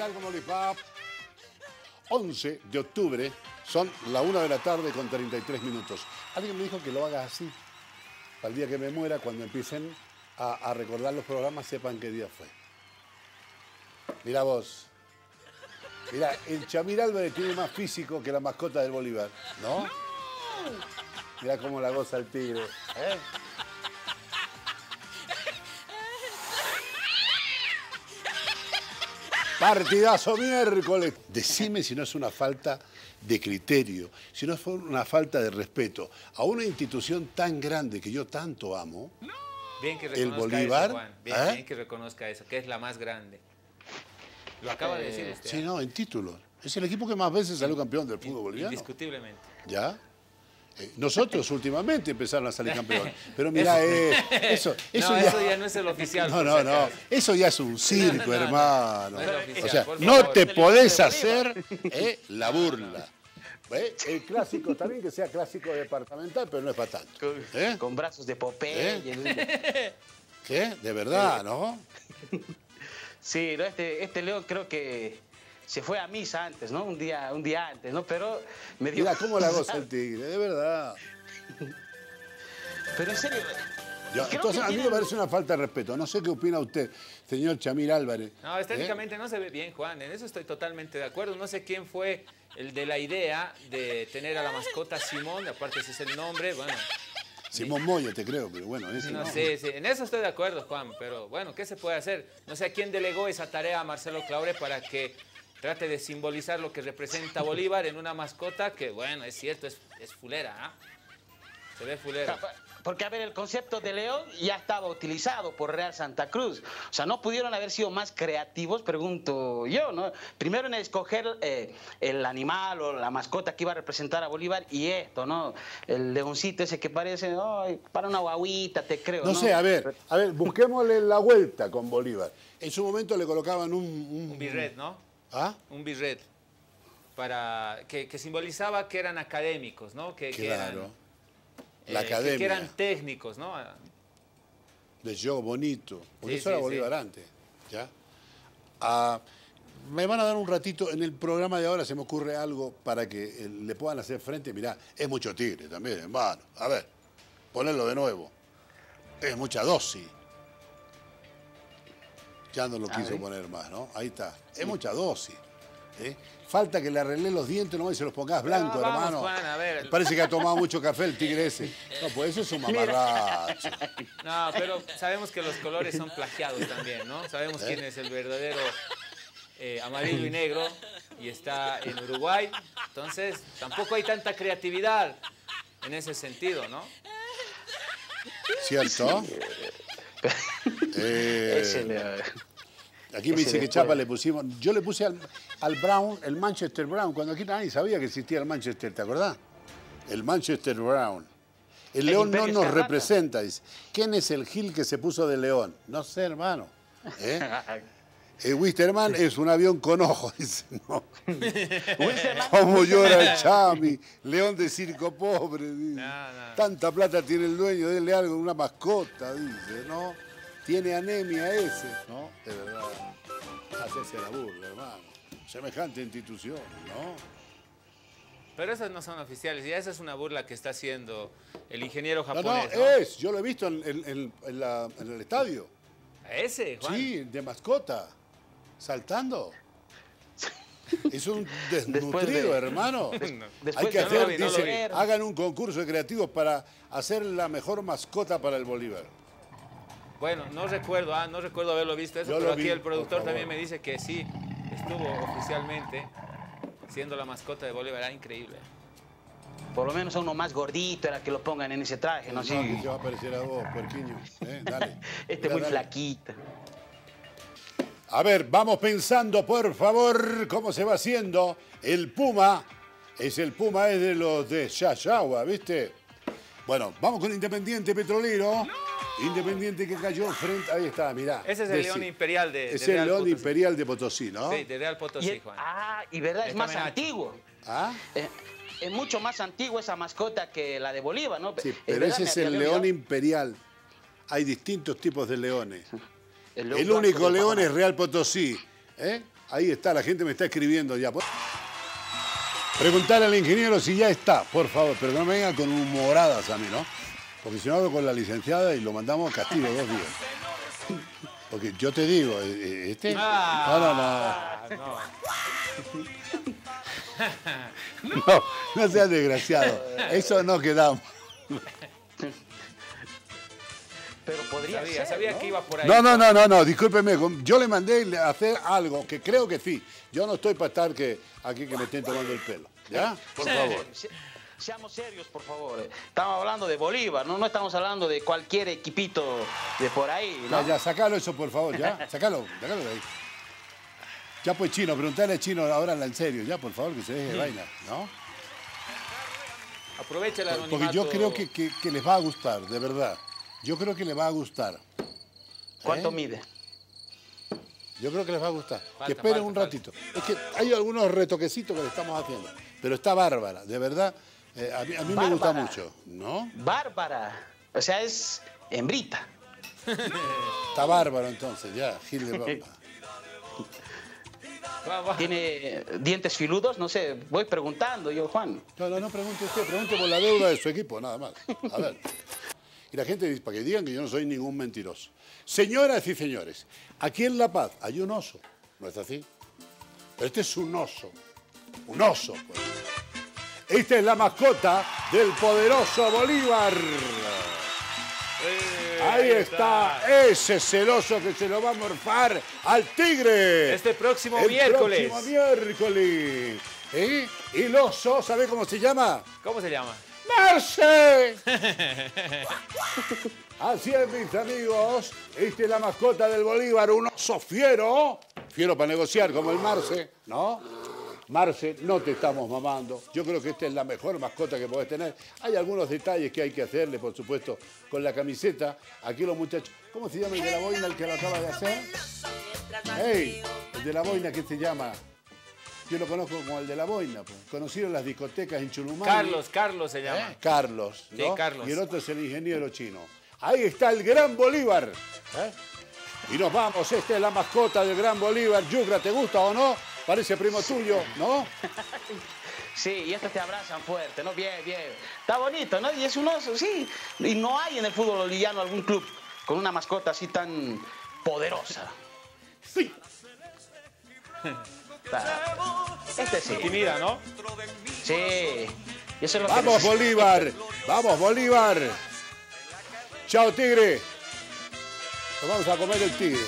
tal? ¿Cómo les va? 11 de octubre, son la 1 de la tarde con 33 minutos. Alguien me dijo que lo haga así, para el día que me muera, cuando empiecen a, a recordar los programas, sepan qué día fue. Mira vos. Mira, el Chamir Álvarez tiene más físico que la mascota del Bolívar, ¿no? Mira cómo la goza el tigre. ¿eh? Partidazo miércoles. Decime si no es una falta de criterio, si no es una falta de respeto a una institución tan grande que yo tanto amo. Bien que El reconozca Bolívar, eso, Juan. Bien, ¿eh? bien que reconozca eso, que es la más grande. Lo acaba de decir usted. Sí, ¿eh? no, en títulos. Es el equipo que más veces salió campeón del fútbol boliviano. Indiscutiblemente. ¿Ya? Eh, nosotros últimamente empezaron a salir campeones. Pero mira, eh, eso, eso, no, ya, eso ya no es el oficial. No, no, no. Eso ya es un circo, no, no, hermano. no es oficial, o sea, no favor. te podés hacer eh, la burla. ¿Eh? El clásico también que sea clásico departamental, pero no es para tanto. ¿Eh? Con brazos de Popeye. ¿Qué? De verdad, ¿no? Sí, no, este, este León creo que se fue a misa antes, ¿no? Un día, un día antes, ¿no? Pero me dio... Mira cómo la goza el tigre, de verdad. Pero en serio... Yo- entonces, a mí me parece una falta de respeto. No sé qué opina usted, señor Chamir Álvarez. No, ¿Eh? estéticamente no se ve bien, Juan. En eso estoy totalmente de acuerdo. No sé quién fue el de la idea de tener a la mascota Simón, aparte ese es el nombre, bueno. Simón Moya, te creo, pero bueno, ese No no. sé, sí, en eso estoy de acuerdo, Juan, pero bueno, ¿qué se puede hacer? No sé a quién delegó esa tarea a Marcelo Claure para que trate de simbolizar lo que representa Bolívar en una mascota que, bueno, es cierto, es, es fulera, ¿ah? Se ve fulera. Porque, a ver, el concepto de León ya estaba utilizado por Real Santa Cruz. O sea, no pudieron haber sido más creativos, pregunto yo, ¿no? Primero en escoger eh, el animal o la mascota que iba a representar a Bolívar y esto, ¿no? El leoncito ese que parece, ay, para una guaguita, te creo, ¿no? No sé, a ver, a ver, busquémosle la vuelta con Bolívar. En su momento le colocaban un... un- Un birret, ¿no? ¿Ah? Un birret. Para, que, que simbolizaba que eran académicos, ¿no? Que, que eran. La eh, que- academia. Que, eran técnicos, ¿no? De yo bonito. Por Sí, eso era sí, Bolívar sí. antes. ¿Ya? Ah, me van a dar un ratito, en el programa de ahora se me ocurre algo para que eh, le puedan hacer frente. Mirá, es mucho tigre también, hermano. A ver, ponerlo de nuevo. Es mucha dosis. Ya no lo A quiso ver. poner más, ¿no? Ahí está. Es mucha dosis. ¿eh? Falta que le arregle los dientes nomás y se los pongas blancos, vamos, hermano. Juan, a ver. Parece que ha tomado mucho café el tigre ese. No, pues eso es un mamarracho. No, pero sabemos que los colores son plagiados también, ¿no? Sabemos quién es el verdadero eh, amarillo y negro y está en Uruguay. Entonces, tampoco hay tanta creatividad en ese sentido, ¿no? ¿Cierto? Eh, aquí me dice que. Chapa le pusimos. Yo le puse al, al Brown, el Manchester Brown, cuando aquí nadie sabía que existía el Manchester, ¿te acordás? El Manchester Brown. El El león no nos representa, dice. ¿Quién es el Gil que se puso de león? No sé, hermano. ¿Eh? El Wisterman es un avión con ojos, dice. No. ¿Cómo llora el Chami? León de circo pobre, dice. No, no. Tanta plata tiene el dueño, denle algo, una mascota, dice, ¿no? Tiene anemia ese, ¿no? De verdad. Hacerse la burla, hermano. Semejante institución, ¿no? Pero esas no son oficiales y esa es una burla que está haciendo el ingeniero No, no, japonés. ¿no? es, yo lo he visto en, en- en- en la- en el estadio. Ese, Juan. Sí, de mascota, saltando. Es un desnutrido, de- hermano. Hay que no hacer, vi, no dice, hagan un concurso de creativos para hacer la mejor mascota para el Bolívar. Bueno, no recuerdo, ah, no recuerdo haberlo visto eso, Yo lo pero aquí vi, el productor también me dice que sí, estuvo oficialmente siendo la mascota de Bolívar. Ah, increíble. Por lo menos a uno más gordito era que lo pongan en ese traje, ¿no? No, Sí. que se va a parecer a vos, puerquiño. ¿eh? Dale. Este Mira, muy dale. flaquito. A ver, vamos pensando, por favor, cómo se va haciendo. El Puma, es el Puma, es de los de Yayagua, ¿viste? Bueno, vamos con Independiente Petrolero. Independiente que cayó frente. Ahí está, mirá. Ese es el León Imperial de, Es de el Real León Potosí. Imperial de Potosí, ¿no? Sí, de Real Potosí, el- Juan. ah, y verdad, es más antiguo. ¿Ah? Eh, es mucho más antiguo esa mascota que la de Bolívar, ¿no? Sí, Es pero ese es el León. Imperial. Hay distintos tipos de leones. león El único león es. Real Potosí. ¿eh? Ahí está, la gente me está escribiendo ya. Preguntarle al ingeniero si ya está, por favor, pero no me vengan con humoradas a mí, ¿no? Porque si no hablo con la licenciada y lo mandamos a castigo dos días. Porque yo te digo, eh, eh, este. Ah, no, no, no. no. No, seas desgraciado. Eso no quedamos. Pero podría Sabía, ser, sabía ¿no? que iba por ahí. No, no, no, no, no, discúlpeme. Yo le mandé a hacer algo que creo que sí. Yo no estoy para estar que aquí que me estén tomando el pelo. ¿Ya? Por favor. Se- Seamos serios, por favor. Estamos hablando de Bolívar, ¿no? No estamos hablando de cualquier equipito de por ahí, ¿no? Ya, ya, sacalo eso, por favor, ya. Sacalo, sacalo de ahí. Ya pues chino, preguntale al chino ahora en serio, ya, por favor, que se deje de vaina, ¿no? Aprovecha el anonimato. Porque yo creo que, que- que les va a gustar, de verdad. Yo creo que les va a gustar. ¿Cuánto ¿Eh? mide? Yo creo que les va a gustar. Falta, que esperen falta, un falta. ratito. Es que hay algunos retoquecitos que le estamos haciendo. Pero está bárbara, de verdad. Eh, a mí, a mí me gusta mucho, ¿no? Bárbara. O sea, es hembrita. Está bárbaro entonces, ya, Gil de. ¿Tiene dientes filudos? No sé, voy preguntando yo, Juan. No, no, no pregunte usted, pregunte por la deuda de su equipo, nada más. A ver. Y la gente dice, para que digan que yo no soy ningún mentiroso. Señoras y señores, aquí en La Paz hay un oso, ¿no es así? Pero este es un oso, un oso. pues. Esta es la mascota del poderoso Bolívar. Eh, Ahí está, ese celoso que se lo va a morfar al tigre. Este próximo El miércoles. próximo miércoles. ¿Eh? Y el oso, ¿sabe cómo se llama? ¿Cómo se llama? ¡Marce! Así es, mis amigos. Esta es la mascota del Bolívar, un oso fiero. Fiero para negociar, como el Marce, ¿no? Marce, no te estamos mamando. Yo creo que esta es la mejor mascota que podés tener. Hay algunos detalles que hay que hacerle, por supuesto, con la camiseta. Aquí los muchachos. ¿Cómo se llama el de la boina, el que lo acaba de hacer? ¡Ey! El de la boina, ¿qué se llama? Yo lo conozco como el de la boina. Pues. Conocido en las discotecas en Chulumán. Carlos, Carlos se llama. ¿Eh? Carlos. Sí, ¿no? Carlos. Y el otro es el ingeniero chino. Ahí está el Gran Bolívar. ¿eh? Y nos vamos. Esta es la mascota del Gran Bolívar. Yugra, ¿te gusta o no? Parece primo tuyo, ¿no? Sí, y estos te abrazan fuerte, ¿no? Bien, bien. Está bonito, ¿no? Y es un oso, sí. Y no hay en el fútbol boliviano algún club con una mascota así tan poderosa. Sí. Este sí. Intimida, ¿no? Sí. Y eso es lo que Vamos. Bolívar. Vamos, Bolívar. Chao, tigre. Nos vamos a comer el tigre.